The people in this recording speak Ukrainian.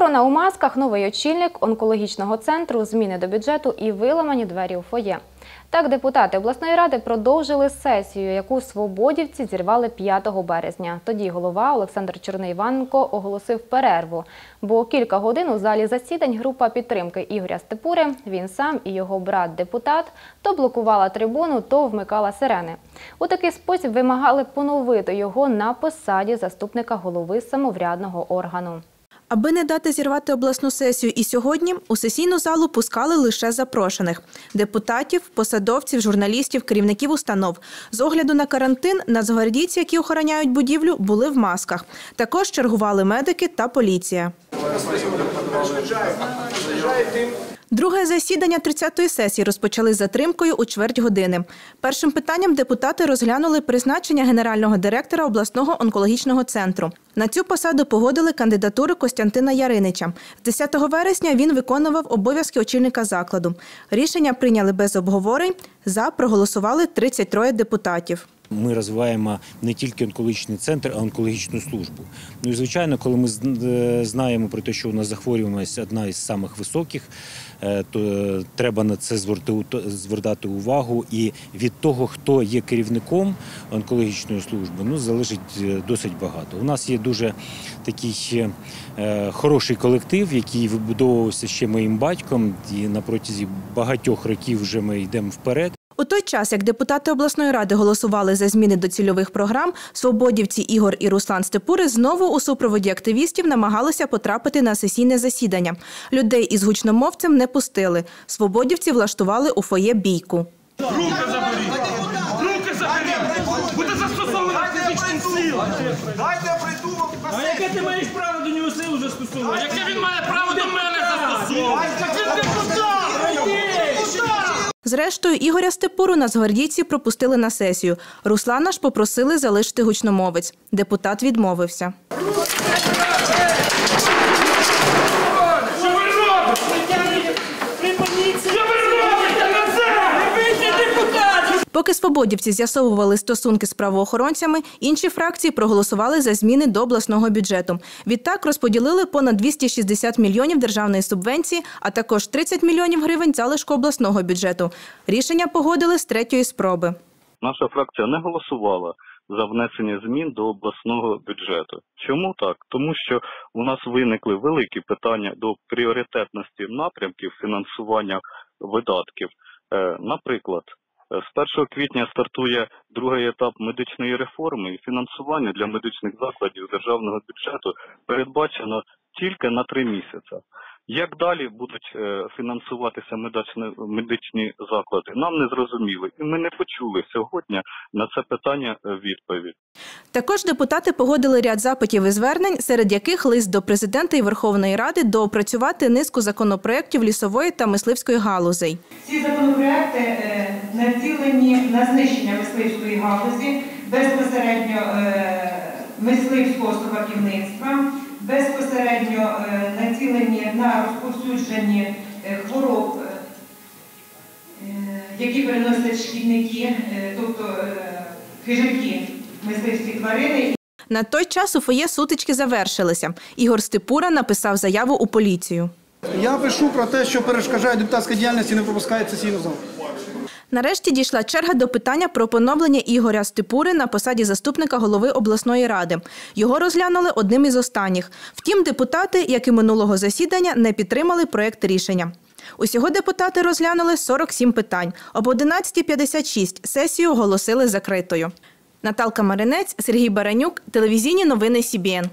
Охорона у масках, новий очільник онкологічного центру, зміни до бюджету і виламані двері у фоє. Так, депутати обласної ради продовжили сесію, яку свободівці зірвали 5 березня. Тоді голова Олександр Чорний Іваненко оголосив перерву, бо кілька годин у залі засідань група підтримки Ігоря Степури, він сам і його брат-депутат, то блокувала трибуну, то вмикала сирени. У такий спосіб вимагали поновити його на посаді заступника голови самоврядного органу. Аби не дати зірвати обласну сесію і сьогодні, у сесійну залу пускали лише запрошених – депутатів, посадовців, журналістів, керівників установ. З огляду на карантин, нацгвардійці, які охороняють будівлю, були в масках. Також чергували медики та поліція. Друге засідання 30-ї сесії розпочали з затримкою у чверть години. Першим питанням депутати розглянули призначення генерального директора обласного онкологічного центру. На цю посаду погодили кандидатуру Костянтина Яринича. З 10 вересня він виконував обов'язки очільника закладу. Рішення прийняли без обговорень. За проголосували 33 депутатів. Ми розвиваємо не тільки онкологічний центр, а онкологічну службу. Ну і звичайно, коли ми е, знаємо про те, що у нас захворюваність одна із самих високих, е, то е, треба на це звертати увагу. І від того, хто є керівником онкологічної служби, ну залежить досить багато. У нас є дуже такий хороший колектив, який вибудовувався ще моїм батьком, і на протязі багатьох років вже ми йдемо вперед. У той час, як депутати обласної ради голосували за зміни до цільових програм, свободівці Ігор і Руслан Степури знову у супроводі активістів намагалися потрапити на сесійне засідання. Людей із гучномовцем не пустили. Свободівці влаштували у фоє бійку. Руки заберіть! Руки заберіть! Буде застосовувати фізичну силу! Дайте прийду А яке ти маєш право до нього силу застосовувати? Яке він має право до мене застосовувати? Так він депутат! Зрештою, Ігоря Степуру нацгвардійці пропустили на сесію. Руслана ж попросили залишити гучномовець. Депутат відмовився. Поки свободівці з'ясовували стосунки з правоохоронцями, інші фракції проголосували за зміни до обласного бюджету. Відтак розподілили понад 260 мільйонів державної субвенції, а також 30 мільйонів гривень залишку обласного бюджету. Рішення погодили з третьої спроби. Наша фракція не голосувала за внесення змін до обласного бюджету. Чому так? Тому що у нас виникли великі питання до пріоритетності напрямків фінансування видатків. Е, Наприклад, з 1 квітня стартує другий етап медичної реформи, і фінансування для медичних закладів державного бюджету передбачено тільки на три місяці. Як далі будуть е, фінансуватися медичні, медичні заклади, нам не зрозуміло, і ми не почули сьогодні на це питання е, відповідь. Також депутати погодили ряд запитів і звернень, серед яких лист до президента і Верховної Ради доопрацювати низку законопроєктів лісової та мисливської галузей. Ці законопроекти е, націлені на знищення мисливської галузі, безпосередньо мисливського собаківництва, безпосередньо е, націлені на розповсюдження е, хвороб, е, які переносять шкідники, тобто хижаки, мисливські тварини. На той час у фоє сутички завершилися. Ігор Степура написав заяву у поліцію. Я пишу про те, що перешкоджає депутатська діяльність і не пропускає сесійну залу. Нарешті дійшла черга до питання про поновлення Ігоря Степури на посаді заступника голови обласної ради. Його розглянули одним із останніх. Втім, депутати, як і минулого засідання, не підтримали проєкт рішення. Усього депутати розглянули 47 питань. Об 11.56 сесію оголосили закритою. Наталка Маринець, Сергій Баранюк, телевізійні новини СІБІН.